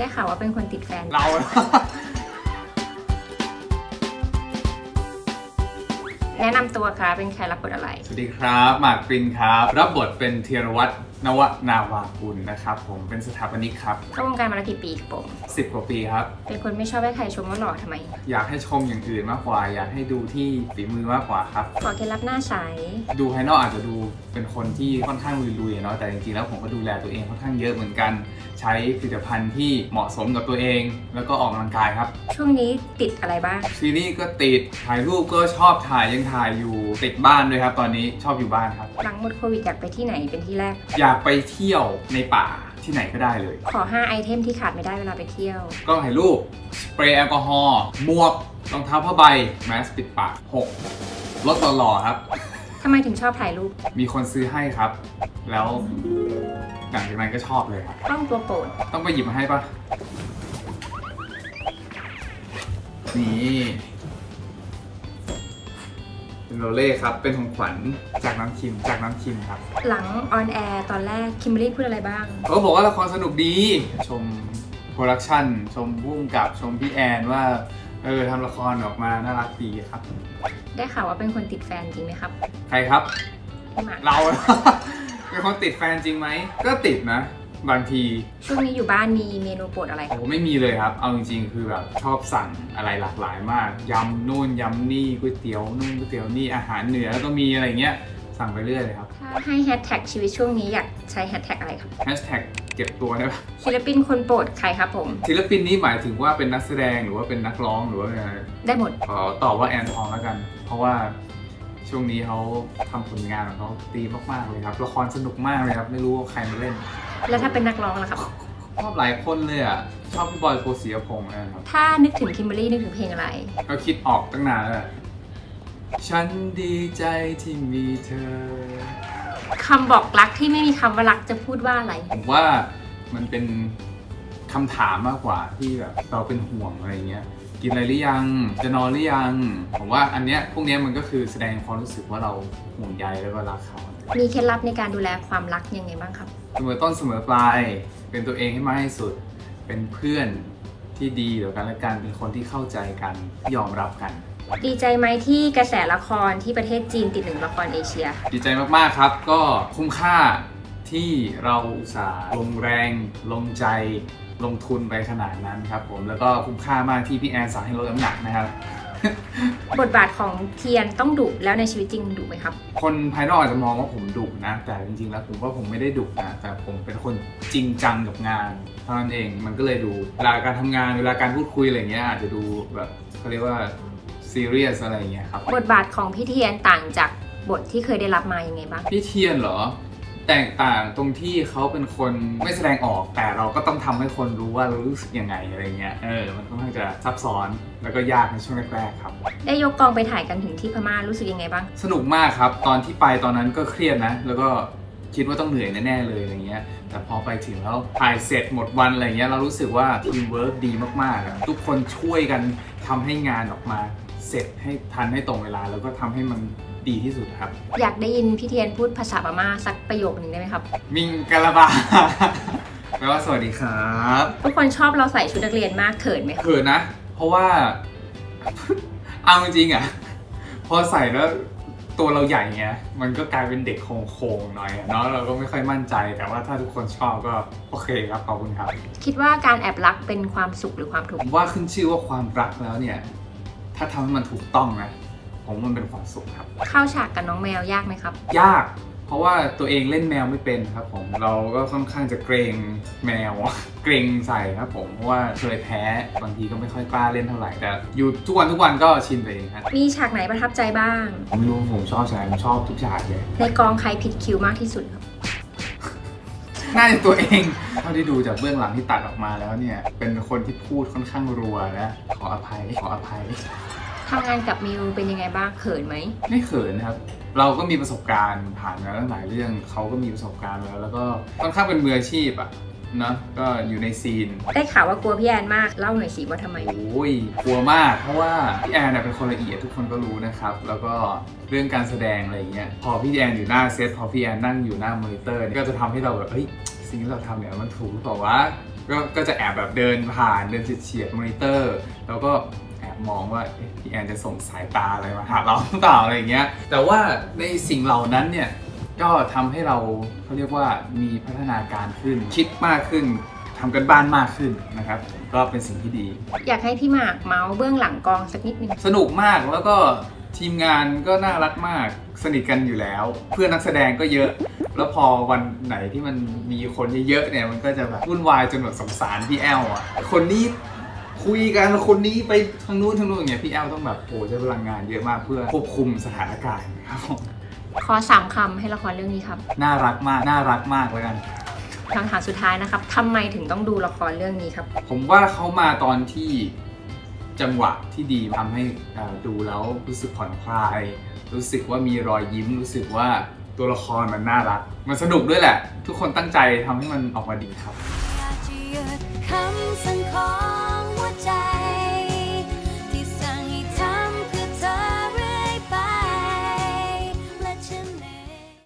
ได้ข่าวว่าเป็นคนติดแฟน เรา แนะนำตัวค่ะ เป็นใครรับบทอะไร สวัสดีครับ หมากปรินครับ รับบทเป็นเทียรวัตร นวนาวากุลนะครับผมเป็นสถาปนิกครับเข้าวงการมาแล้วกี่ปีครับผม10กว่าปีครับ เป็นคนไม่ชอบให้ใครชมว่าหล่อทำไม อยากให้ชมอย่างอื่นมากกว่า อยากให้ดูที่ฝีมือมากกว่าครับ ขอเคล็ดลับหน้าใสดูภายนอกอาจจะดูเป็นคนที่ค่อนข้างลุยๆเนาะแต่จริงๆแล้วผมก็ดูแลตัวเองค่อนข้างเยอะเหมือนกัน ใช้ผลิตภัณฑ์ที่เหมาะสมกับตัวเอง แล้วก็ออกกำลังกายครับ ช่วงนี้ติดอะไรบ้างซีรีส์ก็ติดถ่ายรูปก็ชอบถ่ายยังถ่ายอยู่ติดบ้านด้วยครับ ตอนนี้ชอบอยู่บ้านครับหลังหมดโควิดอยากไปที่ไหนเป็นที่แรกอยากไปเที่ยวในป่าที่ไหนก็ได้เลย ขอ 5 ไอเทมที่ขาดไม่ได้เวลาไปเที่ยวกล้องถ่ายรูปสเปรย์แอลกอฮอล์หมวกรองเท้าผ้าใบแมสปิดปาก6รถหล่อๆครับ ทำไมถึงชอบถ่ายรูป มีคนซื้อให้ครับ แล้วหลังจากนั้นก็ชอบเลยครับกล้องตัวโปรดต้องไปหยิบมาให้ปะนี่เป็น Rollei ครับ เป็นของขวัญจากน้ำคิม จากน้ำคิมครับ หลังออนแอร์ตอนแรกคิมเบอรรี่พูดอะไรบ้างเขาก็บอกว่าละครสนุกดี ชม production ชมพุ่มกับ ชมพี่แอนว่า เออทำละครออกมาน่ารักดีครับ ได้ข่าวว่าเป็นคนติดแฟนจริงไหมครับ ใครครับ พี่หมากเรา เป็นคนติดแฟนจริงไหม ก็ติดนะ บางทีช่วงนี้อยู่บ้านมีเมนูโปรดอะไรคโอ้รับโหไม่มีเลยครับ เอาจริงๆ คือแบบชอบสั่งอะไรหลากหลายมากยำนู่นยำนี่ก๋วยเตี๋ยวนู่นก๋วยเตี๋ยวนี่อาหารเหนือแล้วก็มีอะไรเงี้ยสั่งไปเรื่อยเลยครับถ้าให้แฮชแท็กชีวิตช่วงนี้อยากใช้แฮชแท็กอะไรครับแฮชแท็กเก็บตัวได้ปะศิลปินคนโปรดใครครับผมศิลปินนี้หมายถึงว่าเป็นนักแสดงหรือว่าเป็นนักร้องหรือว่าเป็นอะไรได้หมดขอตอบว่าแอนทองแล้วกัน เพราะว่าช่วงนี้เขาทำผลงานของเขาดีมากๆเลยครับ ละครสนุกมากเลยครับ ไม่รู้ว่าใครมาเล่น แล้วถ้าเป็นนักร้องล่ะครับ ชอบหลายคนเลยอะ ชอบพี่บอยโกศิยพงษ์นะครับ ถ้านึกถึงคิมเบอรรี่นึกถึงเพลงอะไร ก็คิดออกตั้งนานแล้วแหละฉันดีใจที่มีเธอ คำบอกรักที่ไม่มีคำว่ารักจะพูดว่าอะไร ผมว่ามันเป็นคำถามมากกว่าที่แบบเราเป็นห่วงอะไรเงี้ย กินอะไรหรือยัง จะนอนหรือยัง ผมว่าอันเนี้ยพวกเนี้ยมันก็คือแสดงความรู้สึกว่าเราห่วงใยแล้วก็รักเขา มีเคล็ดลับในการดูแลความรักยังไงบ้างครับ เสมอต้นเสมอปลาย เป็นตัวเองให้มากที่สุด เป็นเพื่อนที่ดีต่อกันและกัน เป็นคนที่เข้าใจกัน ยอมรับกัน ดีใจไหมที่กระแสละครที่ประเทศจีนติดหนึ่งละครเอเชีย ดีใจมาก ๆ ครับ ก็คุ้มค่าที่เราอุตส่าห์ลงแรงลงใจลงทุนไปขนาดนั้นครับผมแล้วก็คุ้มค่ามากที่พี่แอนสั่งให้ลดน้ำหนักนะครับ บทบาทของเทียนต้องดุแล้วในชีวิตจริงดุไหมครับ คนภายนอกอาจจะมองว่าผมดุนะ แต่จริงๆ แล้วผมว่าผมไม่ได้ดุนะ แต่ผมเป็นคนจริงจังกับงานเท่านั้นเอง มันก็เลยดูเวลาการทำงานเวลาการพูดคุยอะไรเงี้ยอาจจะดูแบบเขาเรียกว่าซีเรียสอะไรเงี้ยครับ บทบาทของพี่เทียนต่างจากบทที่เคยได้รับมายังไงบ้าง พี่เทียนเหรอ แตกต่างตรงที่เขาเป็นคนไม่แสดงออกแต่เราก็ต้องทำให้คนรู้ว่าเรารู้สึกยังไงอะไรเงี้ยเออมันค่อนข้างจะซับซ้อนแล้วก็ยากในช่วงแรกๆครับ ได้ยกกองไปถ่ายกันถึงที่พม่ารู้สึกยังไงบ้าง สนุกมากครับ ตอนที่ไปตอนนั้นก็เครียดนะ แล้วก็คิดว่าต้องเหนื่อยแน่ๆเลยอะไรเงี้ย แต่พอไปถึงแล้วถ่ายเสร็จหมดวันอะไรเงี้ยเรารู้สึกว่าทีมเวิร์กดีมากๆอะทุกคนช่วยกันทำให้งานออกมา เสร็จให้ทันให้ตรงเวลาแล้วก็ทำให้มัน ดีที่สุดครับ อยากได้ยินพี่เทียนพูดภาษาพม่าสักประโยคหนึ่งได้ไหมครับ มิงกะลาบาแปลว่าสวัสดีครับทุกคนชอบเราใส่ชุดนักเรียนมากเขินไหมครับเขินนะ เพราะว่า เอาจริงๆอะ พอใส่แล้วตัวเราใหญ่ไงมันก็กลายเป็นเด็กโค้งๆหน่อยอะเนาะเราก็ไม่ค่อยมั่นใจ แต่ว่าถ้าทุกคนชอบก็โอเคครับขอบคุณครับ คิดว่าการแอบรักเป็นความสุขหรือความทุกผข์มว่าขึ้นชื่อว่าความรักแล้วเนี่ย ถ้าทำให้มันถูกต้องนะ ผมว่ามันเป็นความสุขครับ เข้าฉากกับน้องแมวยากไหมครับ ยาก เพราะว่าตัวเองเล่นแมวไม่เป็นครับผมเราก็ค่อนข้างจะเกรงแมว เกรงใส่ครับผมเพราะว่าเคยแพ้บางทีก็ไม่ค่อยกล้าเล่นเท่าไหร่แต่อยู่ทุกวันทุกวันก็ชินไปเองครับมีฉากไหนประทับใจบ้าง ผมไม่รู้ผมชอบฉากผมชอบทุกฉากเลย ในกองใครผิดคิวมากที่สุดครับน่าจะตัวเองเท่าที่ดูจากเบื้องหลังที่ตัดออกมาแล้วเนี่ย เป็นคนที่พูดค่อนข้างรัวนะ ขออภัย ขออภัย ทำงานกับมิวเป็นยังไงบ้างเขินไหมไม่เขินครับ เราก็มีประสบการณ์ผ่านมาตั้งหลายเรื่องเขาก็มีประสบการณ์แล้ว แล้วก็ค่อนข้างเป็นมืออาชีพอะเนอะก็อยู่ในซีน ได้ข่าวว่ากลัวพี่แอนมาก เล่าหน่อยสิว่าทำไม โอ้ยกลัวมากเพราะว่าพี่แอนเนี่ยเป็นคนละเอียดทุกคนก็รู้นะครับ แล้วก็เรื่องการแสดงอะไรอย่างเงี้ยพอพี่แอนอยู่หน้าเซตพอพี่แอนนั่งอยู่หน้ามอนิเตอร์เนี่ยก็จะทำให้เราแบบเฮ้ยสิ่งที่เราทำเนี่ยมันถูกหรือเปล่าวะก็ก็จะแอบแบบเดินผ่านเดินเฉียดๆมอนิเตอร์ แล้วก็แอบ มองว่าเอ๊ะพี่แอนจะส่งสายตาอะไรมาหาเราหรือเปล่าอะไรอย่างเงี้ย แต่ว่าในสิ่งเหล่านั้นเนี่ยก็ทำให้เราเขาเรียกว่ามีพัฒนาการขึ้น คิดมากขึ้นทำการบ้านมากขึ้นนะครับ ก็เป็นสิ่งที่ดี อยากให้พี่หมากเมาส์เบื้องหลังกองสักนิดนึงสนุกมากแล้วก็ทีมงานก็น่ารักมากสนิทกันอยู่แล้ว เพื่อนนักแสดงก็เยอะ แล้วพอวันไหนที่มันมีคนเยอะๆเนี่ยมันก็จะแบบวุ่นวายจนแบบสงสารพี่แอลอะคนนี้ คุยกันคนนี้ไปทางนู้นทางนู้นอย่างเงี้ยพี่แอลต้องแบบโอ้ใช้พลังงานเยอะมากเพื่อควบคุมสถานการณ์ครับผมขอสามคำให้ละครเรื่องนี้ครับ น่ารักมาก น่ารักมากแล้วกันคำถามสุดท้ายนะครับทำไมถึงต้องดูละครเรื่องนี้ครับ ผมว่าเขามาตอนที่จังหวะที่ดีทำให้เอ่อดูแล้วรู้สึกผ่อนคลาย รู้สึกว่ามีรอยยิ้ม รู้สึกว่าตัวละครมันน่ารัก มันสนุกด้วยแหละ ทุกคนตั้งใจทำให้มันออกมาดีครับ จะหยุดคำสั่งของหัวใจ